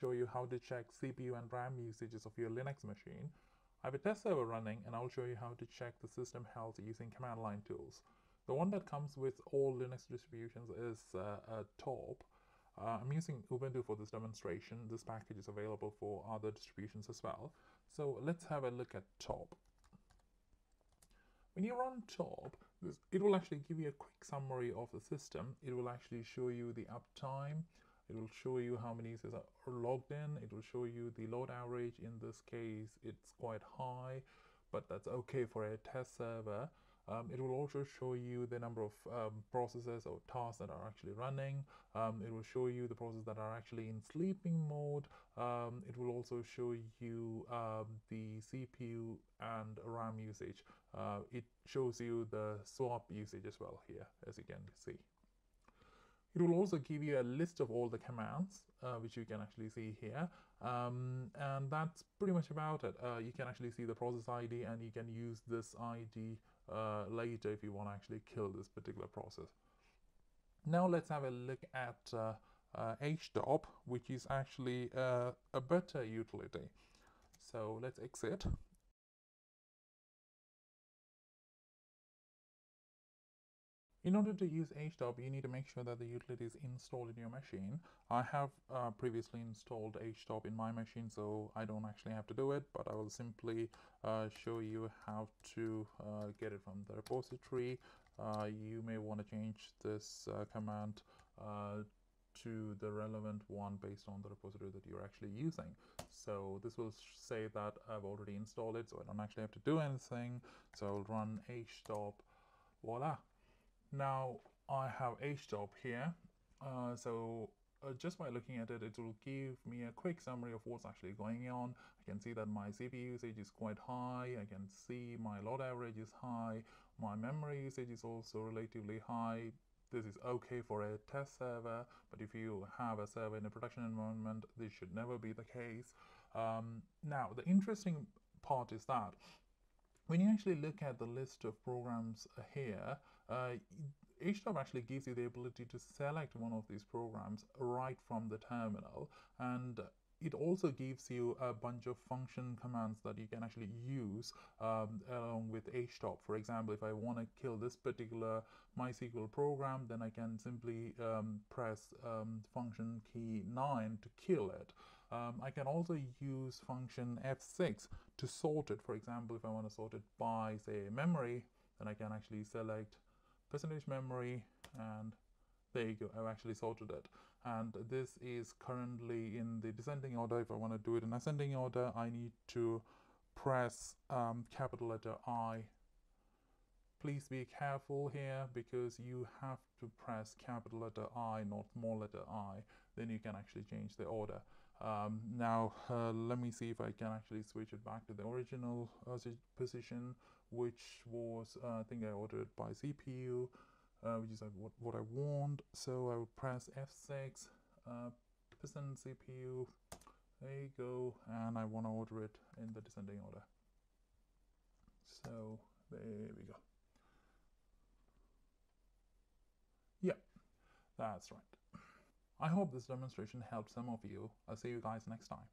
show you how to check CPU and RAM usages of your Linux machine. I have a test server running and I'll show you how to check the system health using command line tools. The one that comes with all Linux distributions is uh, Top. Uh, I'm using Ubuntu for this demonstration. This package is available for other distributions as well. So let's have a look at Top. When you run Top, it will actually give you a quick summary of the system. It will actually show you the uptime, it will show you how many users are logged in it will show you the load average in this case it's quite high but that's okay for a test server um, it will also show you the number of um, processes or tasks that are actually running. Um, it will show you the processes that are actually in sleeping mode. Um, it will also show you um, the CPU and RAM usage. Uh, it shows you the swap usage as well here, as you can see. It will also give you a list of all the commands, uh, which you can actually see here. Um, and that's pretty much about it. Uh, you can actually see the process ID and you can use this ID uh, later if you want to actually kill this particular process. Now let's have a look at uh, uh, HTOP, which is actually uh, a better utility. So let's exit In order to use HTOP, you need to make sure that the utility is installed in your machine. I have uh, previously installed HTOP in my machine, so I don't actually have to do it, but I will simply uh, show you how to uh, get it from the repository. Uh, you may want to change this uh, command uh, to the relevant one based on the repository that you're actually using. So this will say that I've already installed it, so I don't actually have to do anything. So I'll run HTOP, voila, now I have HTOP here. Uh, so uh, just by looking at it, it will give me a quick summary of what's actually going on. I can see that my CPU usage is quite high. I can see my load average is high. My memory usage is also relatively high. This is okay for a test server, but if you have a server in a production environment, this should never be the case. Um, now, the interesting part is that when you actually look at the list of programs here, uh, HTOP actually gives you the ability to select one of these programs right from the terminal and it also gives you a bunch of function commands that you can actually use um, along with HTOP. For example, if I want to kill this particular MySQL program, then I can simply um, press um, function key 9 to kill it. Um, I can also use function F6 to sort it. For example, if I want to sort it by, say, memory, then I can actually select percentage memory and there you go, I've actually sorted it. And this is currently in the descending order. If I want to do it in ascending order, I need to press um, capital letter I. Please be careful here because you have to press capital letter I, not small letter i. Then you can actually change the order. Um, now, uh, let me see if I can actually switch it back to the original uh, position, which was, uh, I think I ordered by CPU uh, which is what, what I want. So I would press F6, uh, percent CPU, there you go, and I want to order it in the descending order. So there we go. That's right. I hope this demonstration helped some of you. I'll see you guys next time.